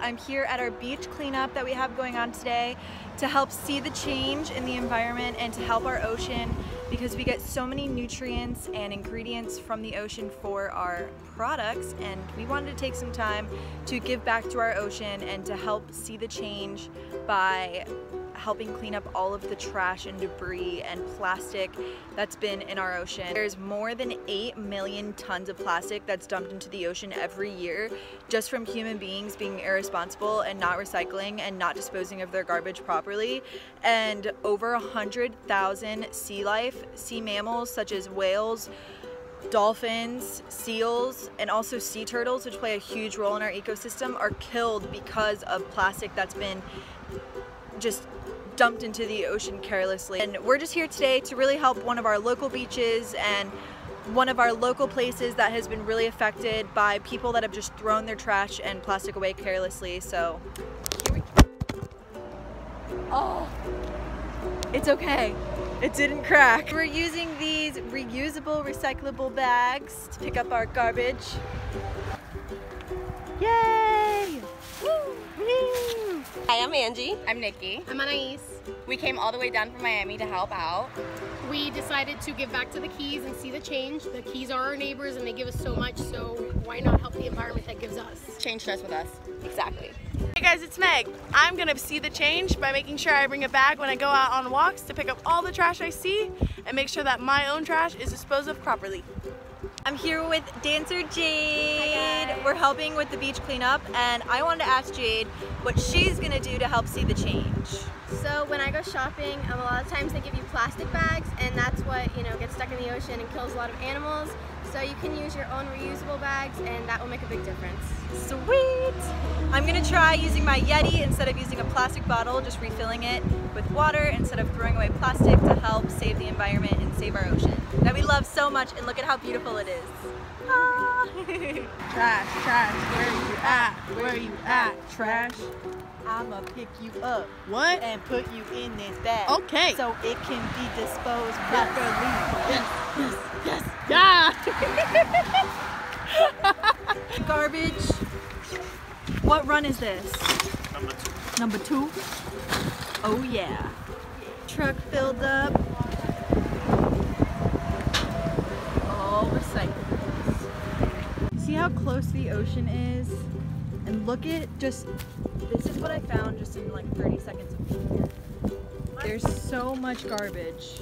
I'm here at our beach cleanup that we have going on today to help see the change in the environment and to help our ocean because we get so many nutrients and ingredients from the ocean for our products and we wanted to take some time to give back to our ocean and to help see the change by helping clean up all of the trash and debris and plastic that's been in our ocean. There's more than 8 million tons of plastic that's dumped into the ocean every year just from human beings being irresponsible and not recycling and not disposing of their garbage properly. And over 100,000 sea life, sea mammals such as whales, dolphins, seals, and also sea turtles, which play a huge role in our ecosystem, are killed because of plastic that's been just dumped into the ocean carelessly. And we're just here today to really help one of our local beaches and one of our local places that has been really affected by people that have just thrown their trash and plastic away carelessly. So, Oh, it's okay. It didn't crack. We're using these reusable, recyclable bags to pick up our garbage. Yay! Woo! Hi, I'm Angie. I'm Nikki. I'm Anais. We came all the way down from Miami to help out. We decided to give back to the Keys and see the change. The Keys are our neighbors and they give us so much, so why not help the environment that gives us? Change starts with us. Exactly. Hey guys, it's Meg. I'm gonna see the change by making sure I bring a bag when I go out on walks to pick up all the trash I see and make sure that my own trash is disposed of properly. I'm here with dancer Jade. We're helping with the beach cleanup and I wanted to ask Jade what she's gonna do to help see the change. So when I go shopping, um, a lot of times they give you plastic bags what, you know, gets stuck in the ocean and kills a lot of animals. So you can use your own reusable bags and that will make a big difference. Sweet! I'm gonna try using my Yeti instead of using a plastic bottle, just refilling it with water instead of throwing away plastic to help save the environment and save our ocean that we love so much and look at how beautiful it is. Ah. Trash, trash, where are you at? Where are you at? Trash. I'ma pick you up What? and put you in this bag. Okay. So it can be disposed properly. Yes, yes, yeah. Garbage. What run is this? Number two. Number two? Oh yeah. Truck filled up. All recyclables. See how close the ocean is? And look at just, this is what I found just in like 30 seconds of being here. There's so much garbage.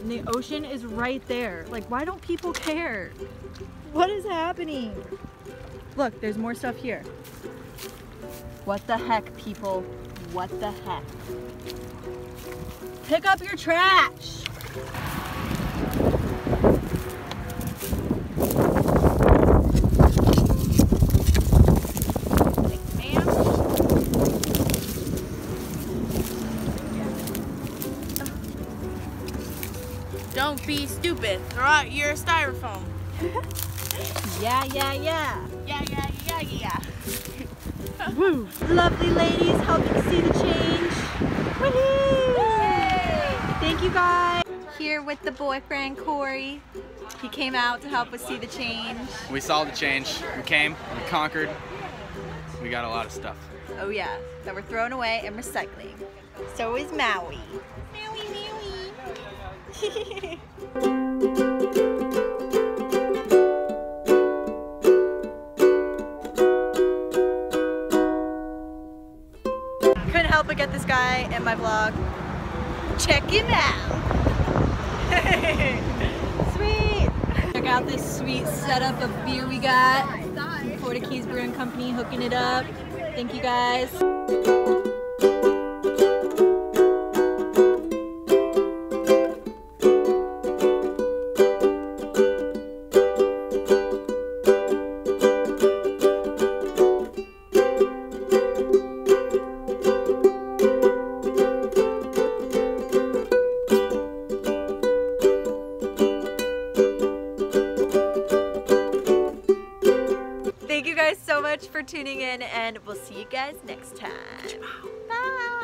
And the ocean is right there. Like, why don't people care? What is happening? Look, there's more stuff here. What the heck, people? What the heck? Pick up your trash! Don't be stupid. Throw out your styrofoam. Yeah, yeah, yeah. Yeah, yeah, yeah, yeah. Woo! Lovely ladies helping see the change. Woohoo! Thank you guys. Here with the boyfriend Corey. He came out to help us see the change. We saw the change. We came, we conquered. We got a lot of stuff. Oh yeah, that we're throwing away and recycling. So is Maui. Couldn't help but get this guy in my vlog. Check him out. sweet. Check out this sweet setup of beer we got. Florida Keys Brewing Company hooking it up. Thank you guys. Much for tuning in and we'll see you guys next time. Bye.